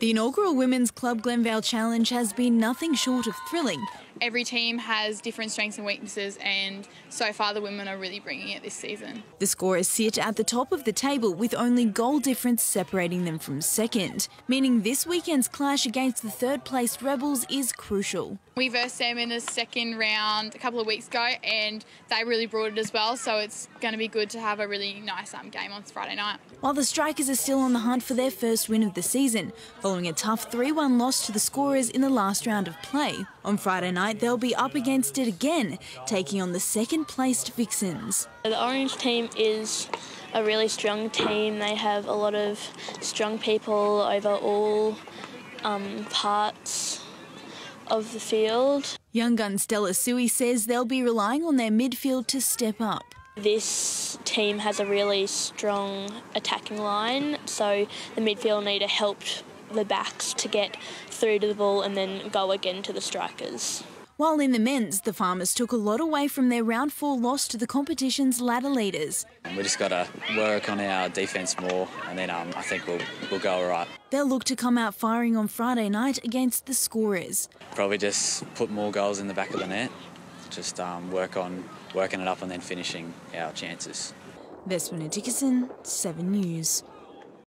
The inaugural Women's Club Glenvale Challenge has been nothing short of thrilling. Every team has different strengths and weaknesses, and so far the women are really bringing it this season. The scorers sit at the top of the table with only goal difference separating them from second, meaning this weekend's clash against the third placed Rebels is crucial. We versed them in the second round a couple of weeks ago, and they really brought it as well. So it's going to be good to have a really nice um, game on Friday night. While the Strikers are still on the hunt for their first win of the season, following a tough 3 1 loss to the scorers in the last round of play, on Friday night they'll be up against it again, taking on the second placed Vixens. The Orange team is a really strong team. They have a lot of strong people over all um, parts of the field. Young gun Stella Sui says they'll be relying on their midfield to step up. This team has a really strong attacking line, so the midfield need to help the backs to get through to the ball and then go again to the strikers. While in the men's, the Farmers took a lot away from their round four loss to the competition's ladder leaders. We just got to work on our defence more, and then um, I think we'll we'll go all right. They'll look to come out firing on Friday night against the scorers. Probably just put more goals in the back of the net. Just um, work on working it up and then finishing our chances. Vesperna Dickinson, 7 News.